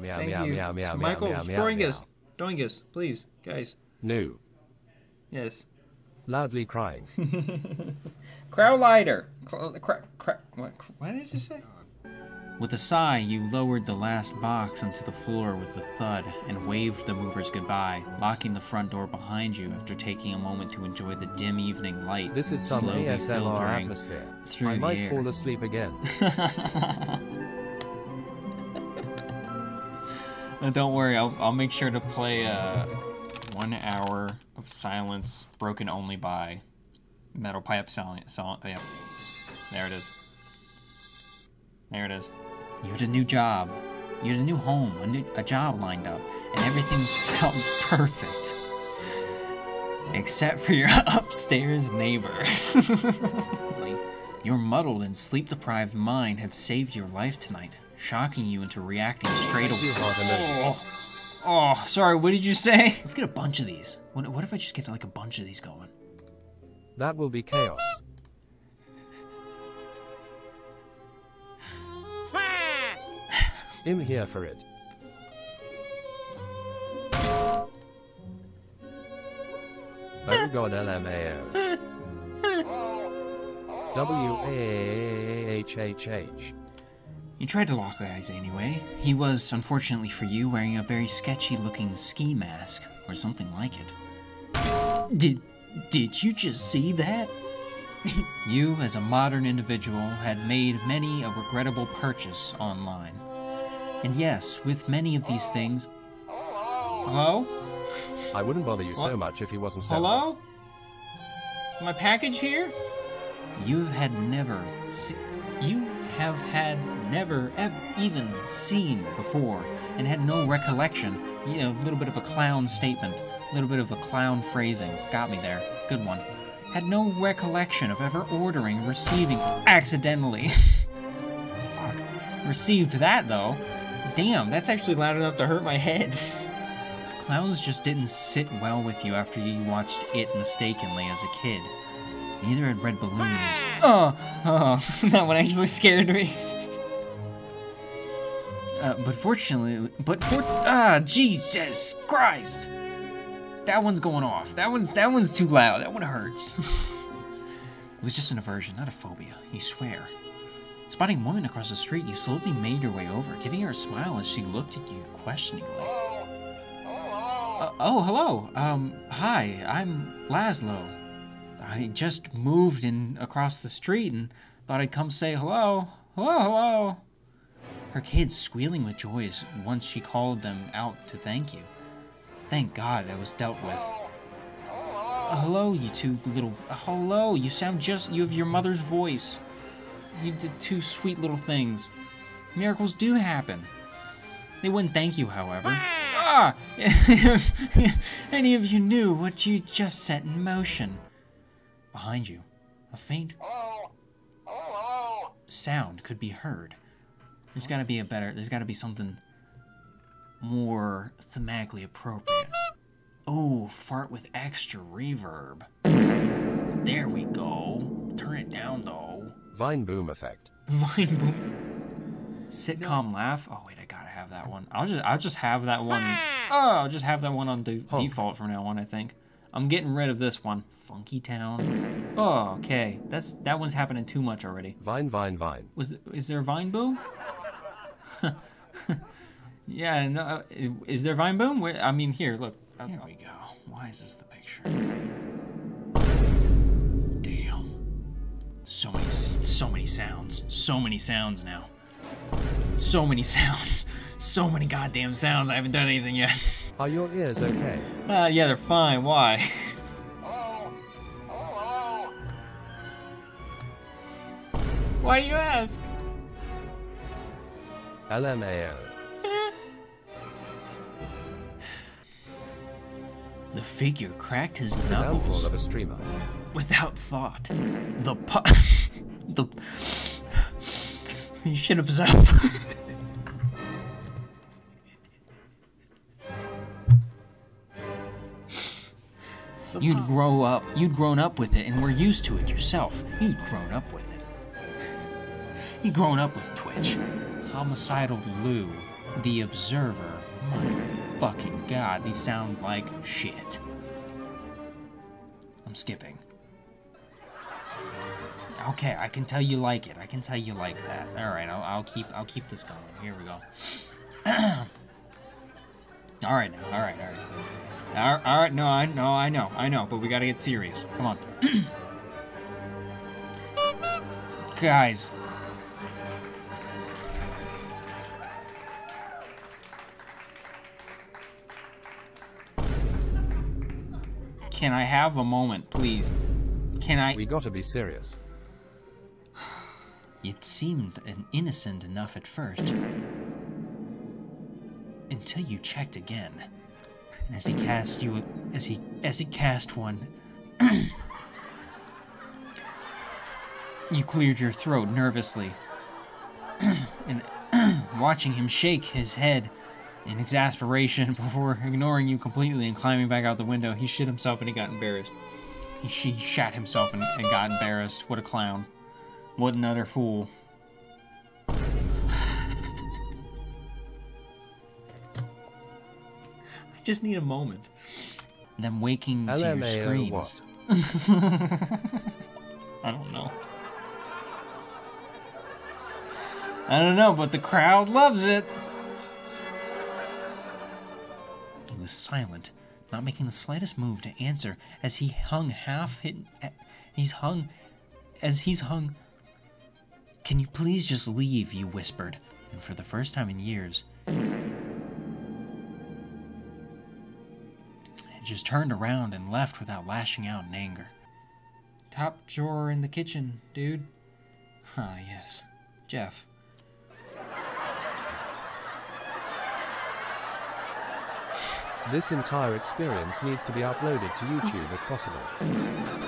meow meow Thank meow you. meow meow Michael meow meow Doingus. meow. Doingus, please, guys. No. Yes. Loudly crying. Crowlighter. Cra- cra- cra- what, what did you say? With a sigh, you lowered the last box onto the floor with a thud and waved the movers goodbye, locking the front door behind you after taking a moment to enjoy the dim evening light This is some slowly ASMR filtering atmosphere. through I might air. fall asleep again. Don't worry, I'll, I'll make sure to play uh, one hour of silence broken only by metal pipe sound. sound yeah. There it is. There it is. You had a new job. You had a new home, a, new, a job lined up, and everything felt perfect. Except for your upstairs neighbor. Your muddled and sleep deprived mind had saved your life tonight, shocking you into reacting straight away. You hard emoji. Oh, oh, sorry, what did you say? Let's get a bunch of these. What, what if I just get like a bunch of these going? That will be chaos. I'm here for it. Oh god LMAO. W-A-H-H-H. You tried to lock eyes anyway. He was, unfortunately for you, wearing a very sketchy looking ski mask, or something like it. Did did you just see that? you, as a modern individual, had made many a regrettable purchase online. And yes, with many of these things. Hello? I wouldn't bother you so much if he wasn't so Hello? My package here? You have had never se- you have had never ever even seen before and had no recollection. You know, a little bit of a clown statement, a little bit of a clown phrasing. Got me there. Good one. Had no recollection of ever ordering, receiving accidentally. Fuck. Received that though. Damn, that's actually loud enough to hurt my head. Clowns just didn't sit well with you after you watched it mistakenly as a kid. Neither had red balloons. Oh, oh, that one actually scared me. Uh, but fortunately, but for ah, Jesus Christ, that one's going off. That one's that one's too loud. That one hurts. it was just an aversion, not a phobia. You swear. Spotting a woman across the street, you slowly made your way over, giving her a smile as she looked at you questioningly. Uh, oh, hello. Um, hi, I'm Laszlo. I just moved in across the street and thought I'd come say hello. Hello, hello. Her kids squealing with joy once she called them out to thank you. Thank God that was dealt with. Hello, you two little. hello, you sound just. You have your mother's voice. You did two sweet little things. Miracles do happen. They wouldn't thank you, however. Ah! If any of you knew what you just set in motion. Behind you, a faint sound could be heard. There's gotta be a better, there's gotta be something more thematically appropriate. Oh, fart with extra reverb. There we go. Turn it down though. Vine boom effect. Vine boom. Sitcom laugh. Oh wait, I gotta have that one. I'll just I'll just have that one. Mm. Oh, I'll just have that one on de- Honk. default from now on. I think. I'm getting rid of this one. Funky Town. Oh, okay. That's that one's happening too much already. Vine, vine, vine. Was is there Vine Boom? yeah. No. uh, Is there Vine Boom? Where, I mean, here. Look. Here we go. Why is this the picture? Damn. So many, so many sounds. So many sounds now. So many sounds. So many goddamn sounds. I haven't done anything yet. Are your ears okay? Uh, yeah, they're fine. Why? Why do you ask? LMAO. The figure cracked his The knuckles of a streamer. without thought. The pu- the you should observe. You'd grow up, you'd grown up with it and were used to it yourself. You'd grown up with it. You'd grown up with Twitch. Homicidal Liu The Observer. My fucking god, these sound like shit. I'm skipping. Okay, I can tell you like it. I can tell you like that. All right, I'll, I'll keep I'll keep this going. Here we go. all right now. All right. All right. All right. No, I no, I know. I know. But we got to get serious. Come on, guys. Can I have a moment, please? Can I? We gotta be serious. It seemed an innocent enough at first. Until you checked again. And as he cast you as he as he cast one You cleared your throat nervously. and watching him shake his head in exasperation before ignoring you completely and climbing back out the window, he shit himself and he got embarrassed. He, he shat himself and, and got embarrassed. What a clown. What an utter fool. Just need a moment. Them waking to your screams. what? I don't know. I don't know, but the crowd loves it. He was silent, not making the slightest move to answer as he hung half hidden. He's hung. As he's hung. Can you please just leave? You whispered. And for the first time in years, just turned around and left without lashing out in anger. Top drawer in the kitchen, dude. Ah, yes. Jeff. This entire experience needs to be uploaded to YouTube if possible.